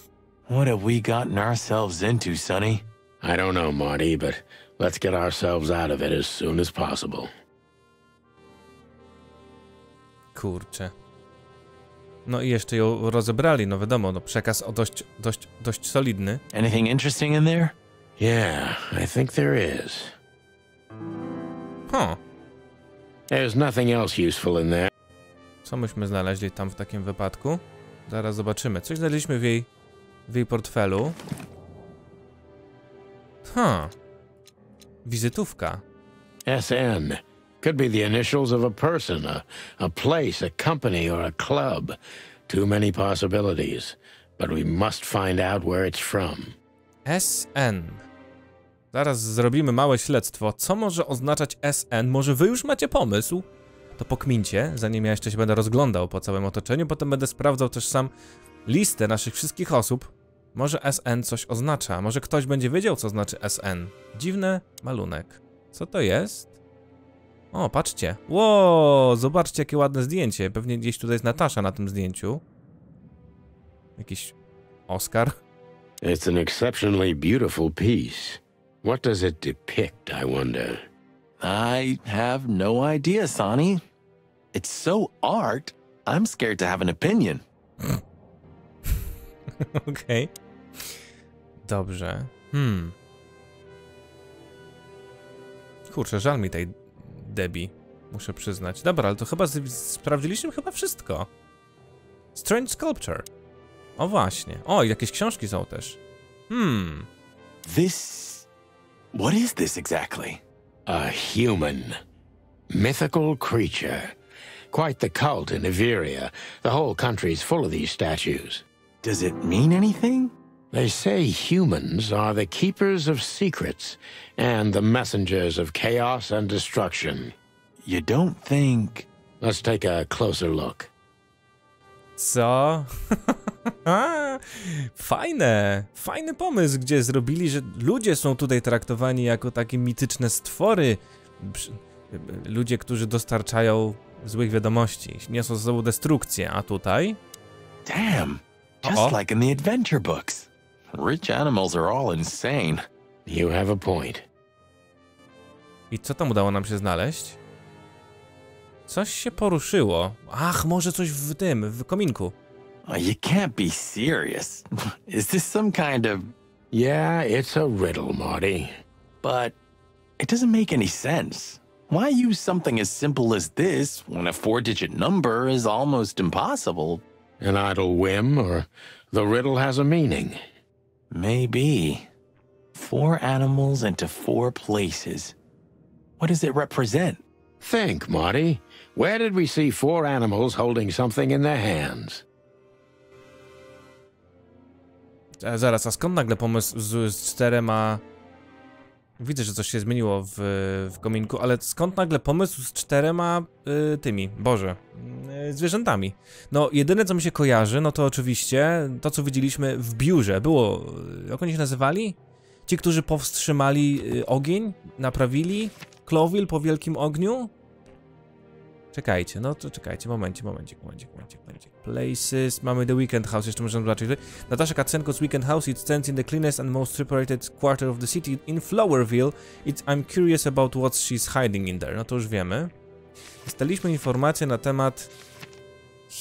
What have we gotten ourselves into, Sonny? I don't know, Marty, but let's get ourselves out of it as soon as possible. Kurczę. No i jeszcze ją rozebrali, no wiadomo, no przekaz o dość, dość, dość solidny. Anything interesting in there? Yeah, I think there is. Huh. There's nothing else useful in there. Co myśmy znaleźli tam w takim wypadku? Zaraz zobaczymy. Coś znaleźliśmy w jej, w jej portfelu. Huh. Wizytówka. SN. Could be the initials of a person, a, a place, a company, or a club. Too many possibilities. But we must find out where it's from. SN. Zaraz zrobimy małe śledztwo. Co może oznaczać SN? Może wy już macie pomysł? To pokmincie, zanim ja jeszcze się będę rozglądał po całym otoczeniu. Potem będę sprawdzał też sam listę naszych wszystkich osób. Może SN coś oznacza. Może ktoś będzie wiedział, co znaczy SN. Dziwny malunek. Co to jest? O, patrzcie. Ło, zobaczcie, jakie ładne zdjęcie. Pewnie gdzieś tutaj jest Natasza na tym zdjęciu. Jakiś Oscar. It's an exceptionally beautiful piece. What does it depict, I wonder? I have no idea, Sonny. It's so art, I'm scared to have an opinion. Okej. Dobrze. Hmm. Kurczę, żal mi tej Debbie, muszę przyznać. Dobra, ale to chyba sprawdziliśmy chyba wszystko. Strange Sculpture. O właśnie. O, jakieś książki są też. Hmm. This. What is this exactly? A human. Mythical creature. Quite the cult in Iveria. The whole country's full of these statues. Does it mean anything? They say humans are the keepers of secrets and the messengers of chaos and destruction. You don't think. Let's take a closer look. Co? Fajne, fajny pomysł, gdzie zrobili, że ludzie są tutaj traktowani jako takie mityczne stwory. Ludzie, którzy dostarczają złych wiadomości, niosą ze sobą destrukcję, a tutaj? Damn. Just Uh-oh. like in the adventure books. Rich animals are all insane. You have a point. I co tam udało nam się znaleźć? Coś się poruszyło. Ach, może coś w tym, w kominku. Oh, you can't be serious. Is this some kind of. Yeah, it's a riddle, Marty. But it doesn't make any sense. Why use something as simple as this when a four digit number is almost impossible? An idle whim, or the riddle has a meaning. Maybe. Four animals into four places. What does it represent? Think, Marty. Where did we see four animals holding something in their hands? E, zaraz, a skąd nagle pomysł z, z czterema... Widzę, że coś się zmieniło w, w kominku, ale skąd nagle pomysł z czterema y, tymi, Boże, y, zwierzętami? No, jedyne co mi się kojarzy, no to oczywiście to, co widzieliśmy w biurze. Było, y, jak oni się nazywali? Ci, którzy powstrzymali y, ogień, naprawili Cloville po wielkim ogniu? Czekajcie, no to czekajcie, momencik, momencik, momencik, momencik. Places, mamy The Weekend House, jeszcze możemy zobaczyć. Natasha Katsenko's Weekend House, it stands in the cleanest and most separated quarter of the city in Flowerville. It's, I'm curious about what she's hiding in there. No to już wiemy. Dostaliśmy informację na temat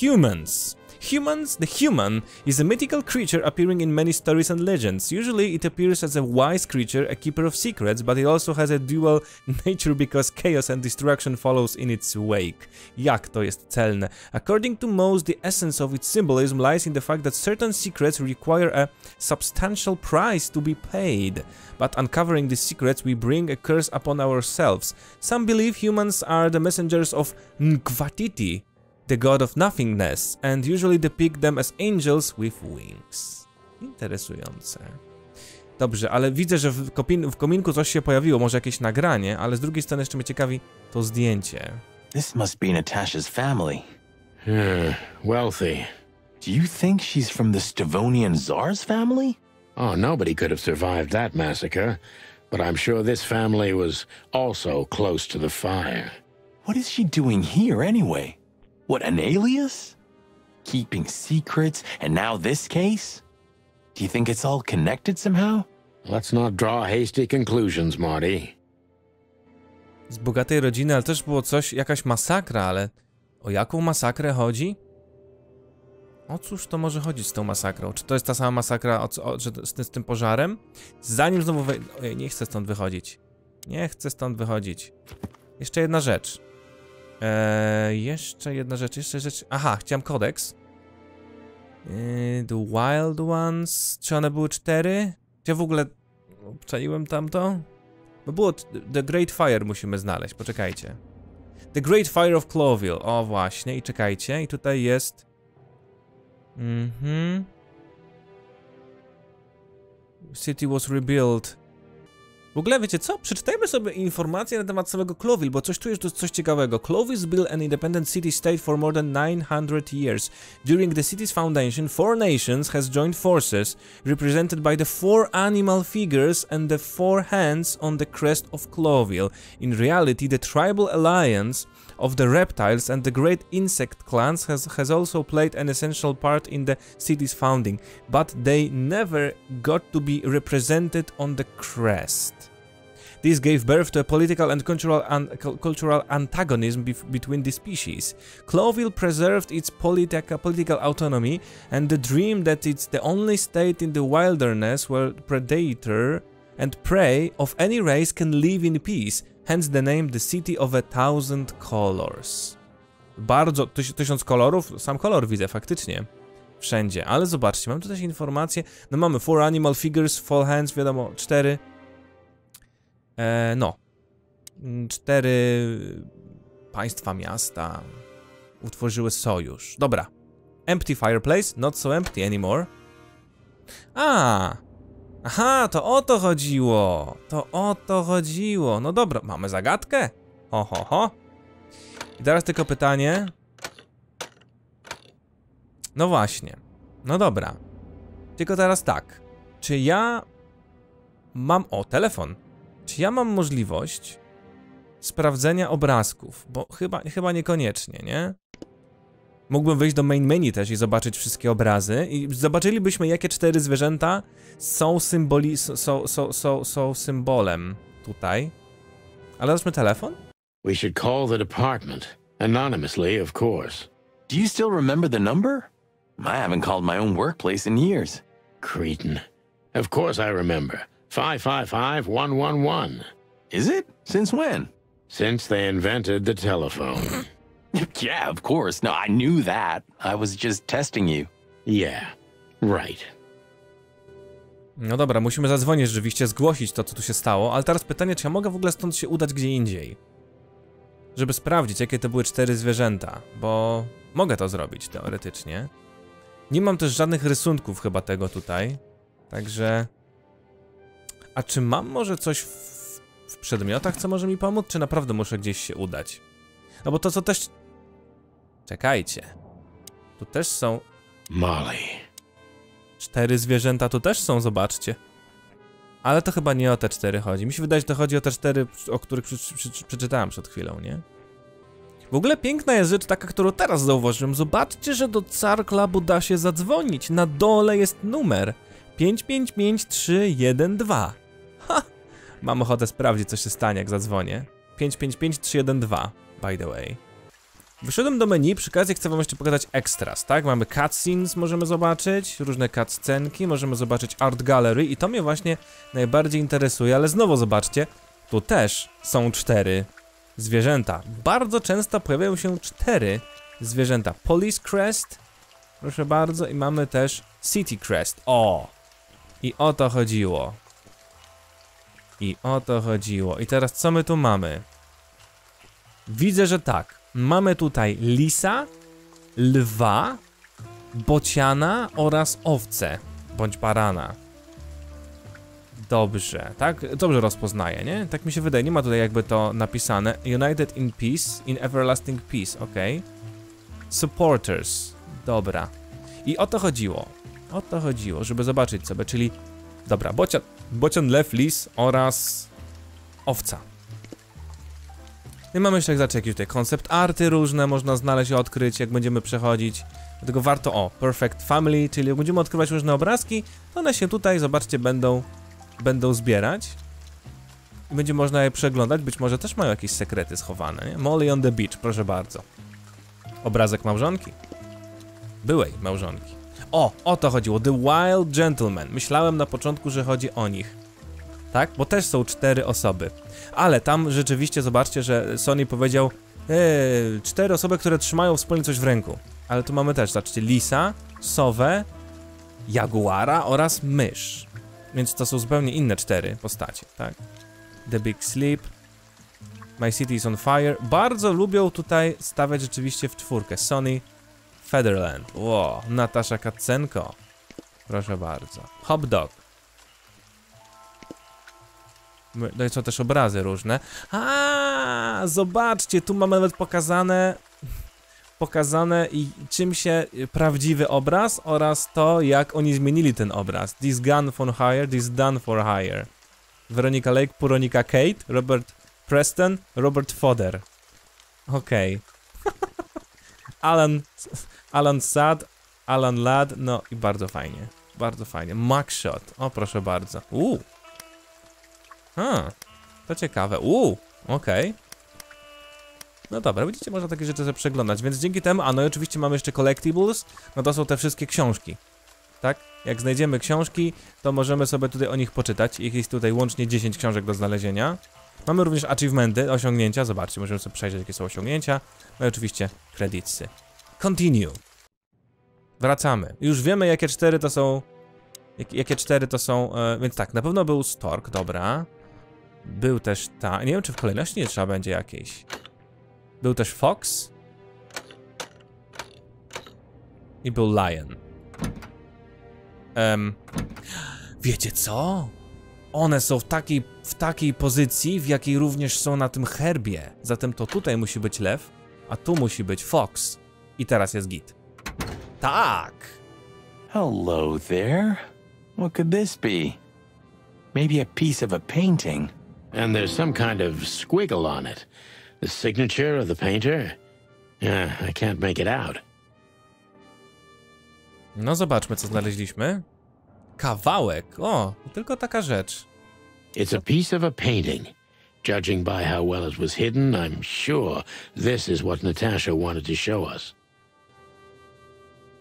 humans. Humans, the human, is a mythical creature appearing in many stories and legends. Usually it appears as a wise creature, a keeper of secrets, but it also has a dual nature because chaos and destruction follows in its wake. Jak to jest celne? According to most, the essence of its symbolism lies in the fact that certain secrets require a substantial price to be paid. But uncovering these secrets, we bring a curse upon ourselves. Some believe humans are the messengers of Nkvatiti, the god of nothingness, and usually depict them as angels with wings. Interesujące. Dobrze, ale widzę, że w, kopin- w kominku coś się pojawiło, może jakieś nagranie, ale z drugiej strony jeszcze mnie ciekawi to zdjęcie. This must be Natasha's family. Hmm, wealthy. Do you think she's from the Stavonian Tsar's family? Oh, nobody could have survived that massacre, but I'm sure this family was also close to the fire. What is she doing here anyway? What, an alias? Keeping secrets, and now this case? Do you think it's all connected somehow? Let's not draw hasty conclusions, Marty. Z bogatej rodziny, ale też było coś, jakaś masakra, ale o jaką masakrę chodzi? O cóż to może chodzić z tą masakrą? Czy to jest ta sama masakra o, co- o, że z, tym- z tym pożarem? Zanim znowu wej... Ojej, nie chcę stąd wychodzić. Nie chcę stąd wychodzić. Jeszcze jedna rzecz. Eee, jeszcze jedna rzecz, jeszcze rzecz. Aha, chciałem kodeks. Eee, the Wild Ones. Czy one były cztery? Czy ja w ogóle obczaiłem tamto? Bo było The Great Fire musimy znaleźć, poczekajcie. The Great Fire of Cloville. O właśnie, i czekajcie, i tutaj jest... Mhm. City was rebuilt. W ogóle wiecie co? Przeczytajmy sobie informacje na temat samego Cloville, bo coś tu jest coś ciekawego. Clovis built an independent city-state for more than 900 years. During the city's foundation, four nations has joined forces, represented by the four animal figures and the four hands on the crest of Cloville. In reality, the tribal alliance of the reptiles and the great insect clans has, has also played an essential part in the city's founding, but they never got to be represented on the crest. This gave birth to a political and cultural, an- cultural antagonism between the species. Cloville preserved its politica- political autonomy and the dream that it's the only state in the wilderness where predator and prey of any race can live in peace, hence the name the City of a Thousand Colors. Bardzo, tyś, tysiąc kolorów, sam kolor widzę faktycznie. Wszędzie, ale zobaczcie, mam tu też informacje. No mamy four animal figures, four hands, wiadomo, cztery. E, no. Mm, Cztery państwa miasta utworzyły sojusz. Dobra. Empty fireplace, not so empty anymore. A, Aha, to o to chodziło. To o to chodziło. No dobra, mamy zagadkę. Ho, ho, ho. I teraz tylko pytanie. No właśnie. No dobra. Tylko teraz tak. Czy ja mam. O, telefon. Czy ja mam możliwość sprawdzenia obrazków? Bo chyba, chyba niekoniecznie, nie? Mógłbym wejść do main menu też i zobaczyć wszystkie obrazy i zobaczylibyśmy jakie cztery zwierzęta są symboli, są, są, są, są symbolem tutaj. Ale mi telefon? We should call the department. Anonymously, of course. Do you still remember the number? I haven't called my own workplace in years. Cretin. Of course I remember. 555111. Is it? Since when? Since they invented the telephone. yeah, of course. No, I knew that. I was just testing you. yeah, right. No dobra, musimy zadzwonić rzeczywiście, zgłosić to, co tu się stało, ale teraz pytanie, czy ja mogę w ogóle stąd się udać gdzie indziej? Żeby sprawdzić, jakie to były cztery zwierzęta, bo mogę to zrobić teoretycznie. Nie mam też żadnych rysunków chyba tego tutaj, także... A czy mam może coś w, w przedmiotach, co może mi pomóc, czy naprawdę muszę gdzieś się udać? No bo to, co też... Czekajcie. Tu też są Molly. Cztery zwierzęta tu też są, zobaczcie. Ale to chyba nie o te cztery chodzi. Mi się wydaje, że to chodzi o te cztery, o których przy, przy, przy, przeczytałem przed chwilą, nie? W ogóle piękna jest rzecz taka, którą teraz zauważyłem. Zobaczcie, że do Car Clubu da się zadzwonić. Na dole jest numer 555312. Ha! Mam ochotę sprawdzić, co się stanie, jak zadzwonię. 555312, by the way. Wyszedłem do menu, przy okazji chcę wam jeszcze pokazać extras, tak? Mamy cutscenes, możemy zobaczyć, różne cutscenki, możemy zobaczyć art gallery i to mnie właśnie najbardziej interesuje, ale znowu zobaczcie, tu też są cztery zwierzęta. Bardzo często pojawiają się cztery zwierzęta. Police Crest, proszę bardzo, i mamy też City Crest. O! I o to chodziło. I o to chodziło. I teraz co my tu mamy? Widzę, że tak. Mamy tutaj lisa, lwa, bociana oraz owcę, bądź barana. Dobrze, tak? Dobrze rozpoznaję, nie? Tak mi się wydaje, nie ma tutaj jakby to napisane. United in peace, in everlasting peace, ok. Supporters, dobra. I o to chodziło. O to chodziło, żeby zobaczyć sobie, czyli... Dobra, bocian, bocian lew, lis oraz owca. No i mamy jeszcze jak zacząć jakieś tutaj koncept arty różne można znaleźć odkryć, jak będziemy przechodzić. Dlatego warto, o, Perfect Family, czyli jak będziemy odkrywać różne obrazki, to one się tutaj, zobaczcie, będą, będą zbierać. I będzie można je przeglądać, być może też mają jakieś sekrety schowane, nie? Molly on the Beach, proszę bardzo. Obrazek małżonki. Byłej małżonki. O, o to chodziło, The Wild Gentleman. Myślałem na początku, że chodzi o nich. tak? Bo też są cztery osoby. Ale tam rzeczywiście zobaczcie, że Sony powiedział eee, cztery osoby, które trzymają wspólnie coś w ręku. Ale tu mamy też, zobaczcie, lisa, sowę, jaguara oraz mysz. Więc to są zupełnie inne cztery postacie, tak? The Big Sleep, My City is on Fire. Bardzo lubią tutaj stawiać rzeczywiście w czwórkę. Sony Featherland. Ło, Natasza Katcenko. Proszę bardzo. Hop Dog. No i są też obrazy różne. A, zobaczcie, tu mamy nawet pokazane pokazane i czym się prawdziwy obraz oraz to, jak oni zmienili ten obraz. This gun for hire, this done for hire. Veronica Lake, Puronika Kate, Robert Preston, Robert Fodder. Okej. Okay. Alan, Alan Sad, Alan Ladd, no i bardzo fajnie. Bardzo fajnie. Mugshot, o proszę bardzo. Uuu. A, to ciekawe. Uuu, okej. Okay. No dobra, widzicie, można takie rzeczy sobie przeglądać, więc dzięki temu, a no i oczywiście mamy jeszcze collectibles, no to są te wszystkie książki, tak? Jak znajdziemy książki, to możemy sobie tutaj o nich poczytać, ich jest tutaj łącznie 10 książek do znalezienia. Mamy również achievementy, osiągnięcia, zobaczcie, możemy sobie przejrzeć jakie są osiągnięcia, no i oczywiście creditsy. Continue. Wracamy. Już wiemy jakie cztery to są, jak, jakie cztery to są, e, więc tak, na pewno był Stork, dobra. Był też ta, nie wiem czy w kolejności nie trzeba będzie jakiejś. Był też Fox. I był Lion. Um, wiecie co? One są w takiej, w takiej pozycji, w jakiej również są na tym herbie. Zatem to tutaj musi być lew, a tu musi być Fox. I teraz jest git. Tak! Hello there. What could this be? Maybe a piece of a painting. And there's some kind of squiggle on it. The signature of the painter? Yeah, I can't make it out. No zobaczmy, co znaleźliśmy. Kawałek. O, tylko taka rzecz. It's a piece of a painting. Judging by how well it was hidden, I'm sure this is what Natasha wanted to show us.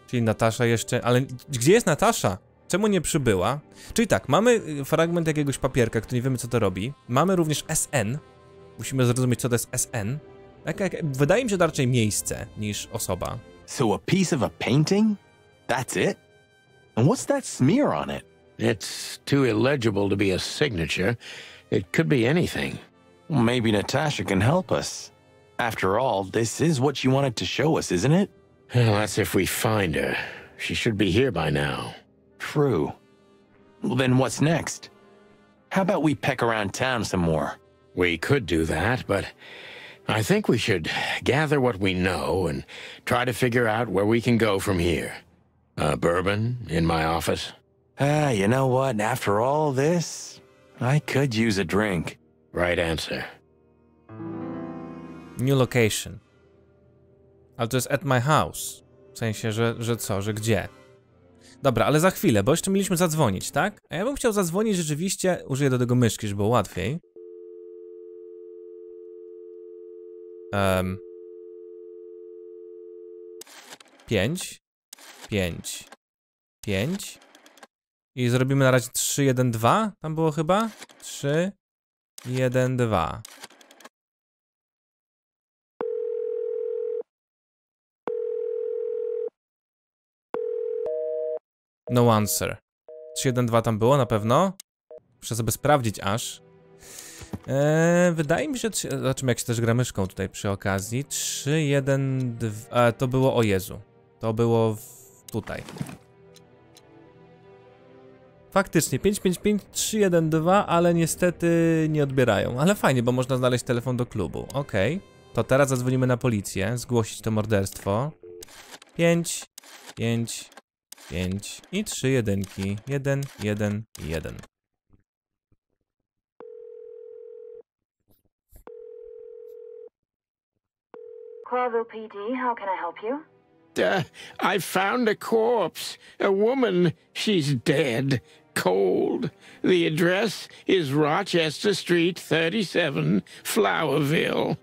Czyli Natasza jeszcze... Ale gdzie jest Natasza? Czemu nie przybyła? Czyli tak, mamy y, fragment jakiegoś papierka, który nie wiemy co to robi. Mamy również SN, Musimy zrozumieć, co to jest SN. Tak, jak, wydaje mi się to raczej miejsce niż osoba. So a piece of a painting? That's it? And what's that smear on it? It's too illegible to be a signature. It could be anything. Maybe Natasha can help us. After all, this is what she wanted to show us, isn't it? Well, that's if we find her. She should be here by now. True. Well, then what's next? How about we peck around town some more? We could do that, but I think we should gather what we know and try to figure out where we can go from here. Uh, bourbon in my office? Ah, you know what? After all this, I could use a drink. Right answer. New location. Ale to jest at my house. W sensie, że, że co, że gdzie? Dobra, ale za chwilę, bo jeszcze mieliśmy zadzwonić, tak? A ja bym chciał zadzwonić rzeczywiście, użyję do tego myszki, żeby było łatwiej. Um, 5, 5, 5 i zrobimy na razie 3, 1, 2. Tam było chyba? 3, 1, 2. No answer. 3, 1, 2 tam było na pewno. Muszę sobie sprawdzić aż. Eee, wydaje mi się, że... Zobaczymy jak się też gra myszką tutaj przy okazji. 3, 1, 2... A, to było... O Jezu. To było w... tutaj. Faktycznie, 555 312, ale niestety nie odbierają. Ale fajnie, bo można znaleźć telefon do klubu. Okej. Okay. To teraz zadzwonimy na policję, zgłosić to morderstwo. 5, 5, 5 i 3 jedynki. 1, 1, 1. Coralville PD, how can I help you? Uh, I found a corpse. A woman. She's dead. Cold. The address is Rochester Street, 37, Flowerville.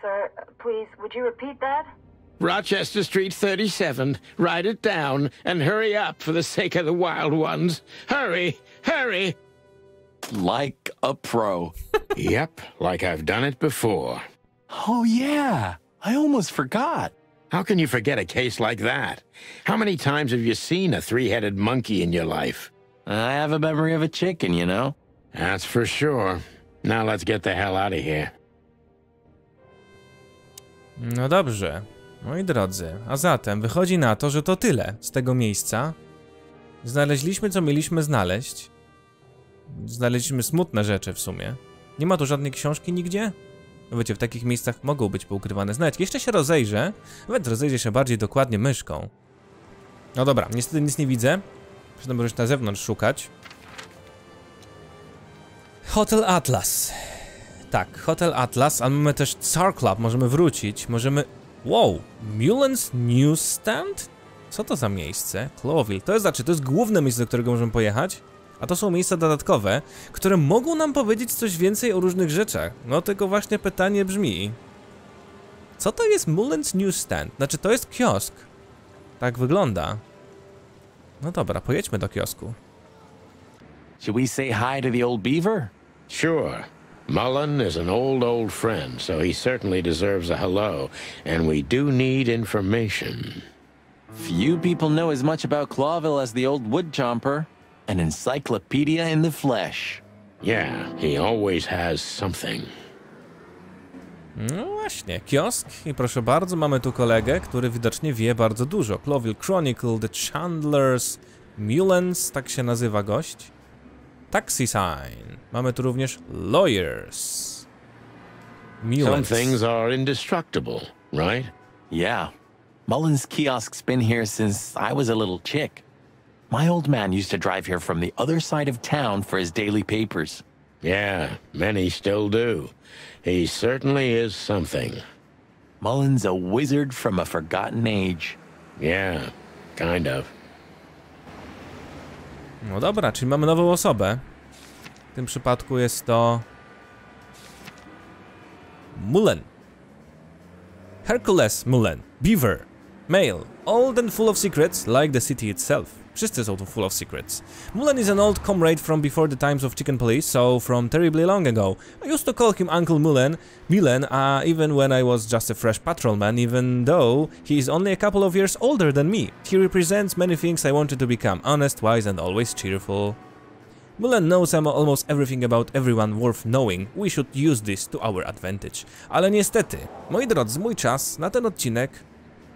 Sir, please, would you repeat that? Rochester Street 37. Write it down and hurry up for the sake of the wild ones. Hurry! Hurry! like a pro. yep, like I've done it before. Oh, yeah. I almost forgot. How can you forget a case like that? How many times have you seen a three-headed monkey in your life? I have a memory of a chicken, you know? That's for sure. Now let's get the hell out of here. No dobrze, moi drodzy, a zatem wychodzi na to, że to tyle z tego miejsca. Znaleźliśmy co mieliśmy znaleźć. Znaleźliśmy smutne rzeczy w sumie. Nie ma tu żadnej książki nigdzie? Wiecie, w takich miejscach mogą być poukrywane znajdźki. Jeszcze się rozejrzę, nawet rozejrzę się bardziej dokładnie myszką. No dobra, niestety nic nie widzę. Przynajmniej już na zewnątrz szukać. Hotel Atlas. Tak, Hotel Atlas, ale mamy też Tsar Club, możemy wrócić, możemy... Wow, Mullens Newsstand? Co to za miejsce? Cloville, to jest znaczy, to jest główne miejsce, do którego możemy pojechać, a to są miejsca dodatkowe, które mogą nam powiedzieć coś więcej o różnych rzeczach. No tylko właśnie pytanie brzmi... Co to jest Mullens Newsstand? Znaczy, to jest kiosk. Tak wygląda. No dobra, pojedźmy do kiosku. Should we say hi to the old beaver? Sure. Mullen is an old, old friend, so he certainly deserves a hello, and we do need information. Few people know as much about Clawville as the old wood chomper. An encyclopedia in the flesh. Yeah, he always has something. No właśnie, kiosk i proszę bardzo, mamy tu kolegę, który widocznie wie bardzo dużo. Cloville Chronicle, The Chandlers, Mullens, tak się nazywa gość. Taxi Sign. Mamy tu również Lawyers. Some things are indestructible, right? Yeah. Mullen's kiosk's been here since I was a little chick. My old man used to drive here from the other side of town for his daily papers. Yeah, many still do. He certainly is something. Mullen's a wizard from a forgotten age. Yeah, kind of. No dobra, czyli mamy nową osobę. W tym przypadku jest to... Mullen. Hercules Mullen. Beaver. Male. Old and full of secrets, like the city itself. Wszyscy są tu full of secrets. Mullen is an old comrade from before the times of Chicken Police, so from terribly long ago. I used to call him Uncle Mullen, Milan, uh, even when I was just a fresh patrolman, even though he is only a couple of years older than me. He represents many things I wanted to become, honest, wise and always cheerful. Mullen knows almost everything about everyone worth knowing. We should use this to our advantage. Ale niestety, moi drodzy, mój czas na ten odcinek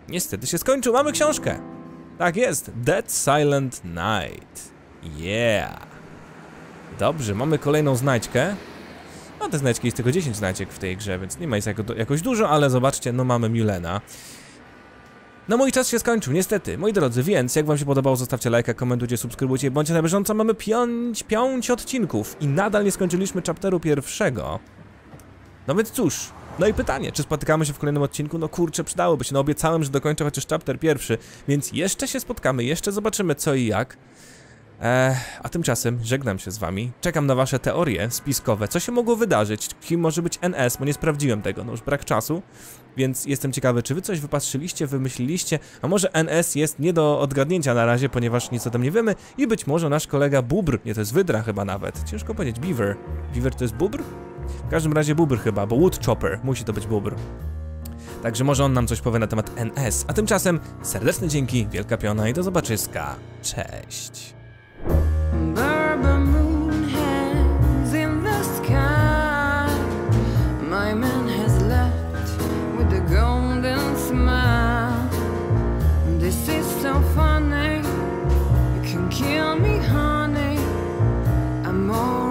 niestety się skończył. Mamy książkę. Tak jest, Dead Silent Night. Yeah. Dobrze, mamy kolejną znajdźkę. No te znajdźki jest tylko 10 znajdziek w tej grze, więc nie ma ich jako, jakoś dużo, ale zobaczcie, no mamy Mulena. No mój czas się skończył, niestety. Moi drodzy, więc jak wam się podobało, zostawcie lajka, komentujcie, subskrybujcie, bądźcie na bieżąco. Mamy pięć, pięć odcinków i nadal nie skończyliśmy chapteru pierwszego. No więc cóż, no i pytanie, czy spotykamy się w kolejnym odcinku? No kurczę, przydałoby się, no obiecałem, że dokończę chociaż chapter pierwszy, więc jeszcze się spotkamy, jeszcze zobaczymy co i jak. Eee, a tymczasem żegnam się z wami. Czekam na wasze teorie spiskowe. Co się mogło wydarzyć? Kim może być NS? Bo nie sprawdziłem tego, no już brak czasu. Więc jestem ciekawy, czy wy coś wypatrzyliście, wymyśliliście? A może NS jest nie do odgadnięcia na razie, ponieważ nic o tym nie wiemy. I być może nasz kolega Bubr, nie to jest Wydra chyba nawet. Ciężko powiedzieć, Beaver. Beaver to jest Bubr? W każdym razie Bubr chyba, bo Woodchopper, musi to być Bubr. Także może on nam coś powie na temat NS. A tymczasem serdeczne dzięki, wielka piona i do zobaczyska. Cześć. kill me, honey. I'm all